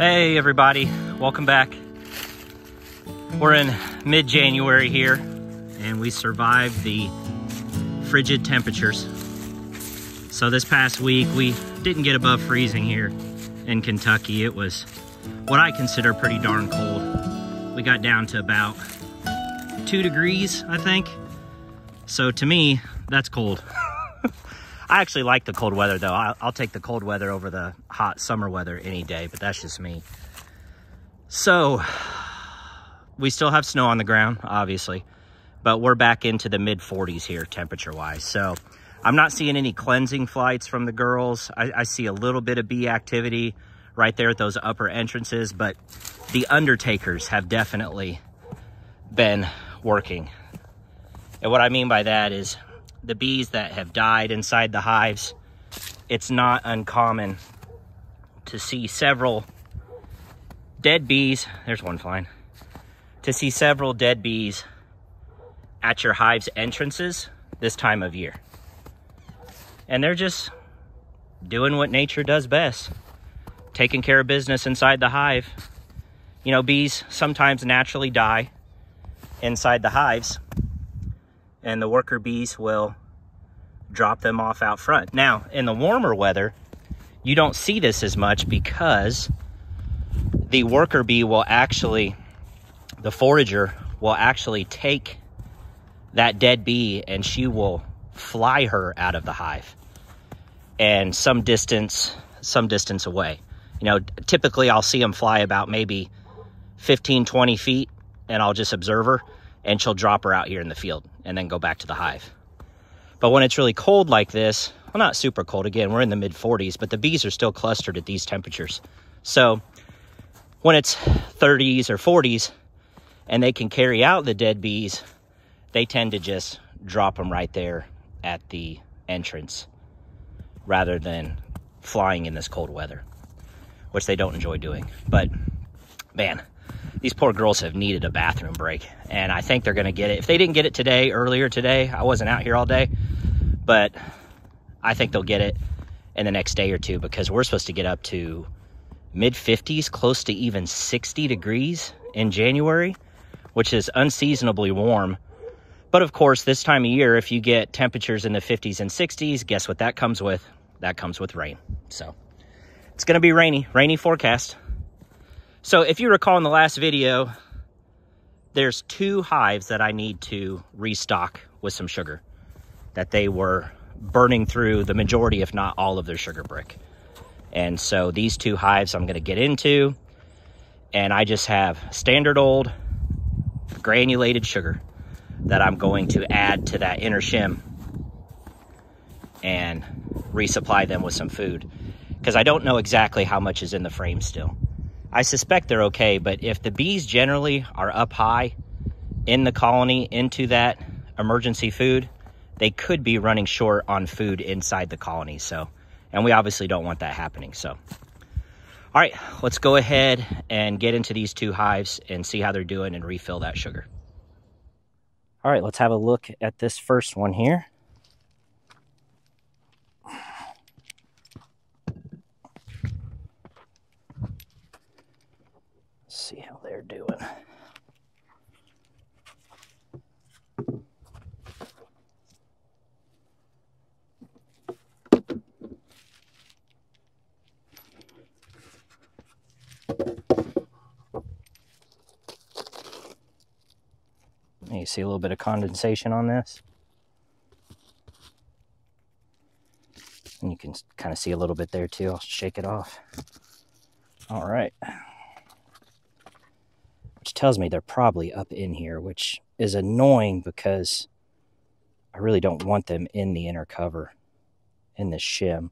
Hey everybody, welcome back. We're in mid-January here and we survived the frigid temperatures. So this past week we didn't get above freezing here in Kentucky. It was what I consider pretty darn cold. We got down to about two degrees, I think. So to me, that's cold. I actually like the cold weather though. I'll, I'll, take the cold weather over the hot summer weather any day, but that's just me. So we still have snow on the ground, obviously, but we're back into the mid 40s here temperature wise. So I'm not seeing any cleansing flights from the girls. I, I see a little bit of bee activity right there at those upper entrances, but the undertakers have definitely been working. And what I mean by that is the bees that have died inside the hives, it's not uncommon to see several dead bees. There's one flying. To see several dead bees at your hive's entrances this time of year. And they're just doing what nature does best taking care of business inside the hive. You know, bees sometimes naturally die inside the hives and the worker bees will drop them off out front. Now, in the warmer weather, you don't see this as much because the worker bee will actually, the forager will actually take that dead bee and she will fly her out of the hive and some distance, some distance away. You know, typically I'll see them fly about maybe 15, 20 feet and I'll just observe her and she'll drop her out here in the field and then go back to the hive. But when it's really cold like this, well, not super cold, again, we're in the mid 40s, but the bees are still clustered at these temperatures. So when it's 30s or 40s and they can carry out the dead bees, they tend to just drop them right there at the entrance rather than flying in this cold weather, which they don't enjoy doing. But man, these poor girls have needed a bathroom break and I think they're going to get it. If they didn't get it today, earlier today, I wasn't out here all day, but I think they'll get it in the next day or two because we're supposed to get up to mid 50s, close to even 60 degrees in January, which is unseasonably warm. But of course, this time of year, if you get temperatures in the 50s and 60s, guess what that comes with? That comes with rain. So it's going to be rainy, rainy forecast. So if you recall in the last video, there's two hives that I need to restock with some sugar that they were burning through the majority, if not all of their sugar brick. And so these two hives I'm gonna get into and I just have standard old granulated sugar that I'm going to add to that inner shim and resupply them with some food because I don't know exactly how much is in the frame still. I suspect they're okay, but if the bees generally are up high in the colony into that emergency food, they could be running short on food inside the colony. So, and we obviously don't want that happening. So, all right, let's go ahead and get into these two hives and see how they're doing and refill that sugar. All right, let's have a look at this first one here. See how they're doing. You see a little bit of condensation on this. And you can kind of see a little bit there too. I'll shake it off. All right which tells me they're probably up in here, which is annoying because I really don't want them in the inner cover in this shim.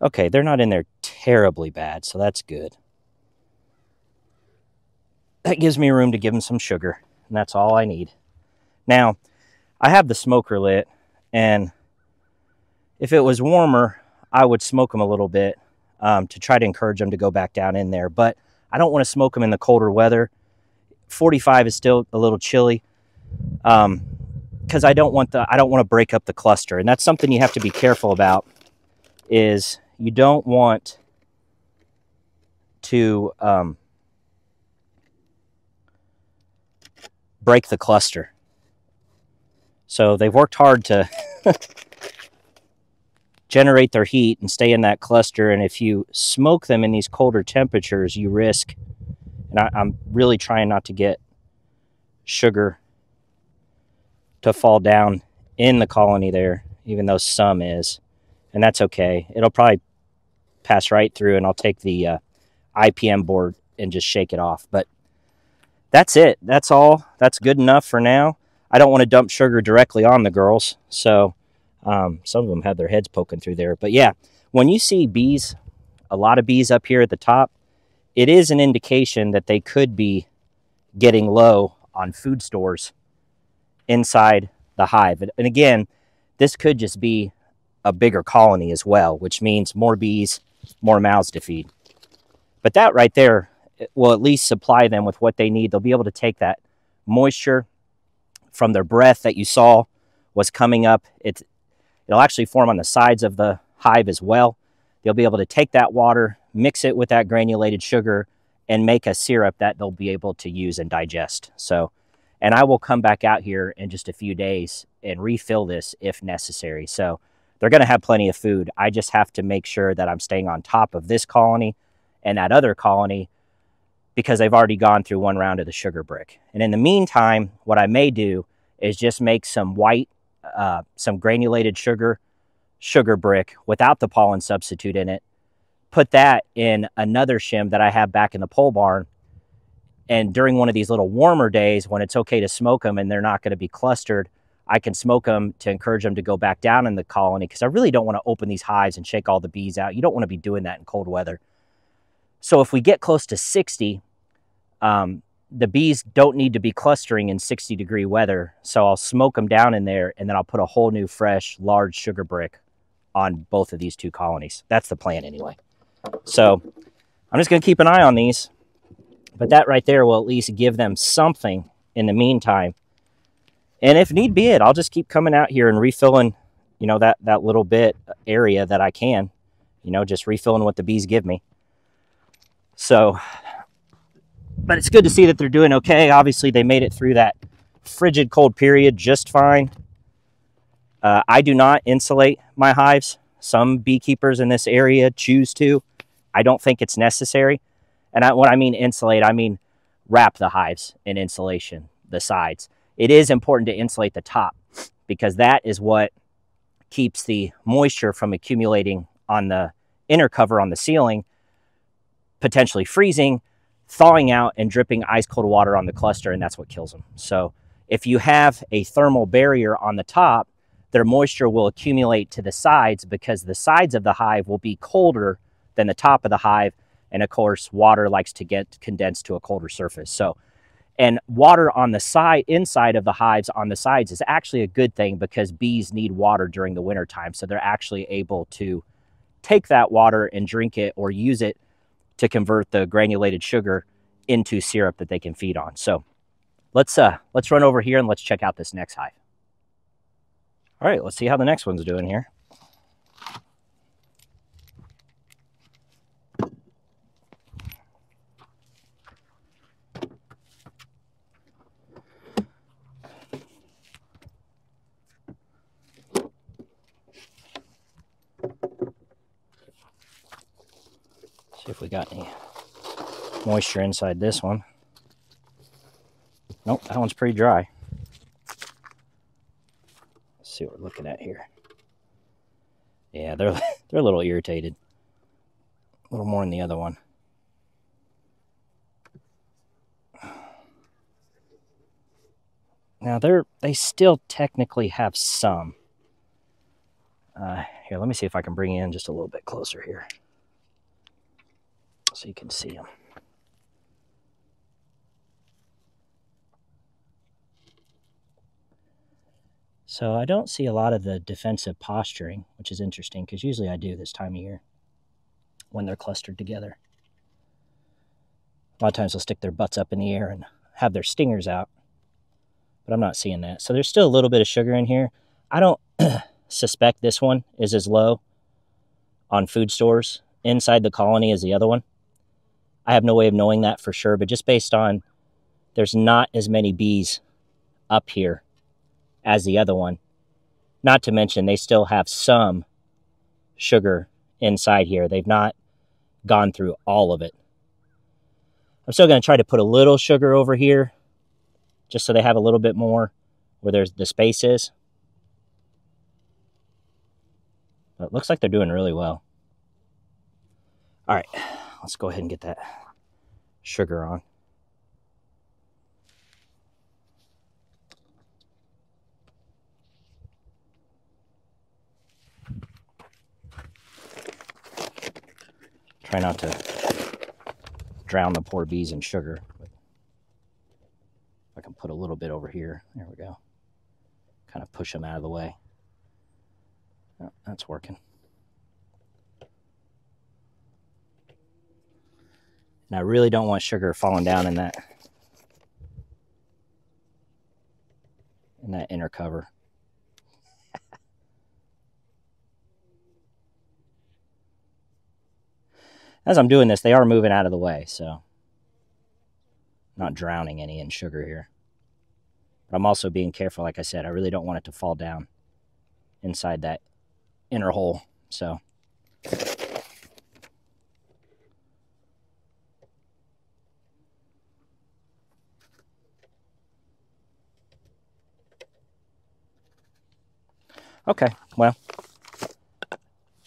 Okay, they're not in there terribly bad, so that's good. That gives me room to give them some sugar, and that's all I need. Now, I have the smoker lit, and if it was warmer, I would smoke them a little bit um, to try to encourage them to go back down in there. But I don't want to smoke them in the colder weather. 45 is still a little chilly because um, I don't want the I don't want to break up the cluster, and that's something you have to be careful about. Is you don't want to um, break the cluster. So they've worked hard to generate their heat and stay in that cluster. And if you smoke them in these colder temperatures, you risk, and I, I'm really trying not to get sugar to fall down in the colony there, even though some is. And that's okay. It'll probably pass right through and I'll take the uh, IPM board and just shake it off. But that's it. That's all. That's good enough for now. I don't want to dump sugar directly on the girls. So um, some of them have their heads poking through there. But yeah, when you see bees, a lot of bees up here at the top, it is an indication that they could be getting low on food stores inside the hive. And again, this could just be a bigger colony as well, which means more bees, more mouths to feed. But that right there will at least supply them with what they need. They'll be able to take that moisture from their breath that you saw was coming up. It, it'll actually form on the sides of the hive as well. They'll be able to take that water, mix it with that granulated sugar, and make a syrup that they'll be able to use and digest. So, and I will come back out here in just a few days and refill this if necessary. So they're going to have plenty of food. I just have to make sure that I'm staying on top of this colony and that other colony because they've already gone through one round of the sugar brick. And in the meantime, what I may do is just make some white, uh, some granulated sugar, sugar brick without the pollen substitute in it. Put that in another shim that I have back in the pole barn. And during one of these little warmer days when it's okay to smoke them and they're not going to be clustered, I can smoke them to encourage them to go back down in the colony because I really don't want to open these hives and shake all the bees out. You don't want to be doing that in cold weather. So if we get close to 60, um, the bees don't need to be clustering in 60 degree weather. So I'll smoke them down in there and then I'll put a whole new fresh large sugar brick on both of these two colonies. That's the plan anyway. So I'm just going to keep an eye on these. But that right there will at least give them something in the meantime. And if need be it, I'll just keep coming out here and refilling, you know, that, that little bit uh, area that I can, you know, just refilling what the bees give me. So, but it's good to see that they're doing okay. Obviously, they made it through that frigid cold period just fine. Uh, I do not insulate my hives. Some beekeepers in this area choose to. I don't think it's necessary. And I, when I mean insulate, I mean wrap the hives in insulation, the sides. It is important to insulate the top because that is what keeps the moisture from accumulating on the inner cover on the ceiling potentially freezing, thawing out, and dripping ice cold water on the cluster, and that's what kills them. So if you have a thermal barrier on the top, their moisture will accumulate to the sides because the sides of the hive will be colder than the top of the hive. And of course, water likes to get condensed to a colder surface. So, and water on the side, inside of the hives on the sides is actually a good thing because bees need water during the winter time. So they're actually able to take that water and drink it or use it to convert the granulated sugar into syrup that they can feed on. So let's uh let's run over here and let's check out this next hive. All right, let's see how the next one's doing here. We got any moisture inside this one. Nope, that one's pretty dry. Let's see what we're looking at here. Yeah, they're they're a little irritated. A little more than the other one. Now they're they still technically have some. Uh, here, let me see if I can bring in just a little bit closer here so you can see them. So I don't see a lot of the defensive posturing, which is interesting because usually I do this time of year when they're clustered together. A lot of times they'll stick their butts up in the air and have their stingers out, but I'm not seeing that. So there's still a little bit of sugar in here. I don't suspect this one is as low on food stores inside the colony as the other one. I have no way of knowing that for sure, but just based on there's not as many bees up here as the other one. Not to mention they still have some sugar inside here. They've not gone through all of it. I'm still going to try to put a little sugar over here just so they have a little bit more where there's the space is. But it looks like they're doing really well. All right, let's go ahead and get that sugar on. Try not to drown the poor bees in sugar. I can put a little bit over here. There we go. Kind of push them out of the way. Oh, that's working. And I really don't want sugar falling down in that in that inner cover. As I'm doing this, they are moving out of the way, so not drowning any in sugar here. But I'm also being careful, like I said, I really don't want it to fall down inside that inner hole. So Okay, well,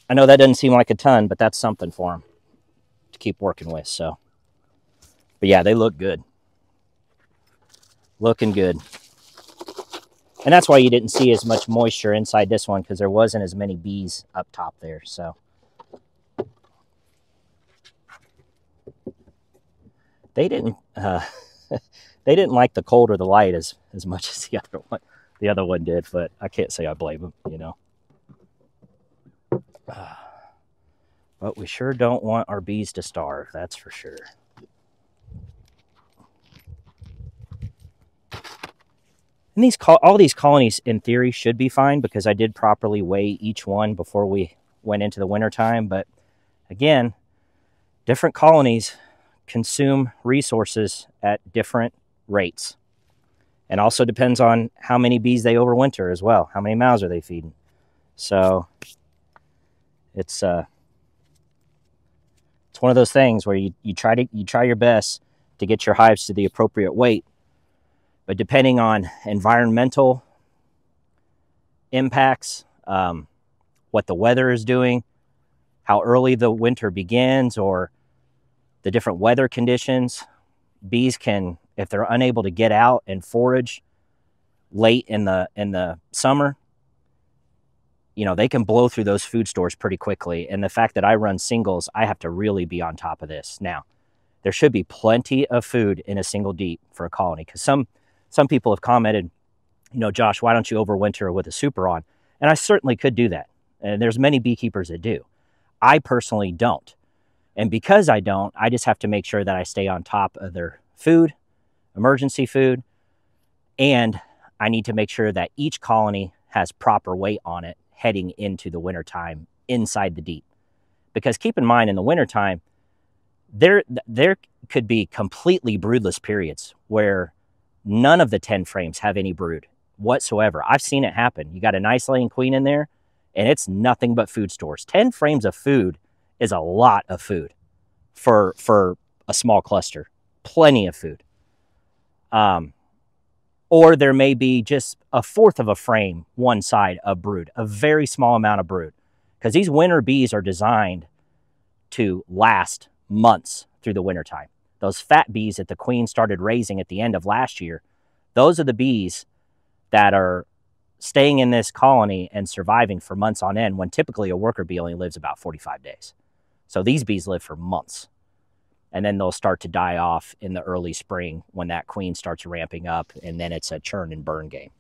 I know that doesn't seem like a ton, but that's something for them to keep working with. So, but yeah, they look good. Looking good. And that's why you didn't see as much moisture inside this one because there wasn't as many bees up top there. So, they didn't uh, they didn't like the cold or the light as as much as the other one the other one did, but I can't say I blame them, you know. Uh, but we sure don't want our bees to starve, that's for sure. And these all these colonies, in theory, should be fine because I did properly weigh each one before we went into the wintertime. But again, different colonies consume resources at different rates. And also depends on how many bees they overwinter as well. How many mouths are they feeding? So it's uh it's one of those things where you, you try to you try your best to get your hives to the appropriate weight. But depending on environmental impacts, um, what the weather is doing, how early the winter begins, or the different weather conditions, bees can if they're unable to get out and forage late in the in the summer, you know, they can blow through those food stores pretty quickly. And the fact that I run singles, I have to really be on top of this. Now, there should be plenty of food in a single deep for a colony because some some people have commented, you know, Josh, why don't you overwinter with a super on? And I certainly could do that. And there's many beekeepers that do. I personally don't. And because I don't, I just have to make sure that I stay on top of their food emergency food, and I need to make sure that each colony has proper weight on it heading into the wintertime inside the deep. Because keep in mind, in the wintertime, there, there could be completely broodless periods where none of the 10 frames have any brood whatsoever. I've seen it happen. You got a nice laying queen in there, and it's nothing but food stores. 10 frames of food is a lot of food for, for a small cluster. Plenty of food. Um, or there may be just a fourth of a frame one side of brood, a very small amount of brood. Because these winter bees are designed to last months through the wintertime. Those fat bees that the queen started raising at the end of last year, those are the bees that are staying in this colony and surviving for months on end when typically a worker bee only lives about 45 days. So these bees live for months and then they'll start to die off in the early spring when that queen starts ramping up and then it's a churn and burn game.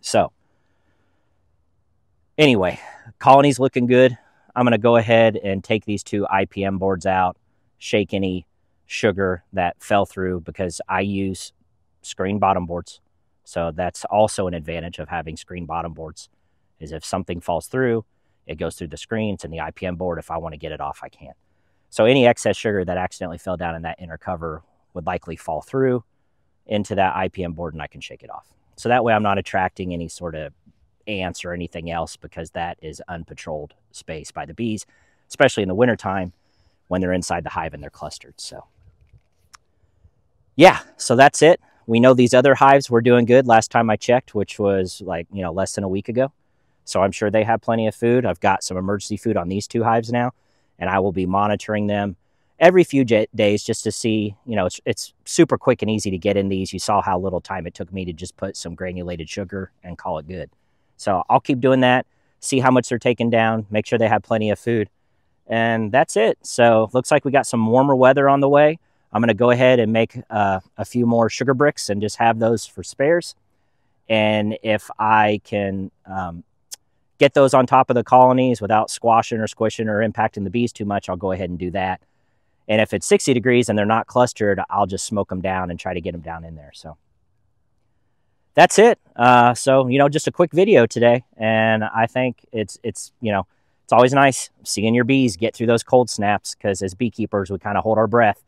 So anyway colony's looking good. I'm going to go ahead and take these two ipm boards out shake any sugar that fell through because i use screen bottom boards. So that's also an advantage of having screen bottom boards is if something falls through it goes through the screen it's in the ipm board. If i want to get it off i can So any excess sugar that accidentally fell down in that inner cover would likely fall through into that IPM board and I can shake it off. So that way I'm not attracting any sort of ants or anything else because that is unpatrolled space by the bees, especially in the wintertime when they're inside the hive and they're clustered. So yeah, so that's it. We know these other hives were doing good last time I checked, which was like, you know, less than a week ago. So I'm sure they have plenty of food. I've got some emergency food on these two hives now, and I will be monitoring them every few days just to see, you know, it's, it's super quick and easy to get in these. You saw how little time it took me to just put some granulated sugar and call it good. So I'll keep doing that, see how much they're taking down, make sure they have plenty of food. And that's it. So looks like we got some warmer weather on the way. I'm going to go ahead and make uh, a few more sugar bricks and just have those for spares. And if I can um, get those on top of the colonies without squashing or squishing or impacting the bees too much, I'll go ahead and do that. And if it's 60 degrees and they're not clustered, I'll just smoke them down and try to get them down in there. So that's it. Uh, so, you know, just a quick video today. And I think it's, it's, you know, it's always nice seeing your bees get through those cold snaps because as beekeepers, we kind of hold our breath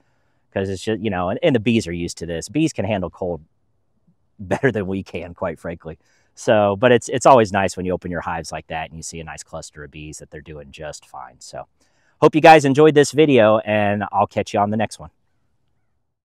because it's just, you know, and, and the bees are used to this. Bees can handle cold better than we can, quite frankly. So, but it's, it's always nice when you open your hives like that and you see a nice cluster of bees that they're doing just fine. So hope you guys enjoyed this video and I'll catch you on the next one.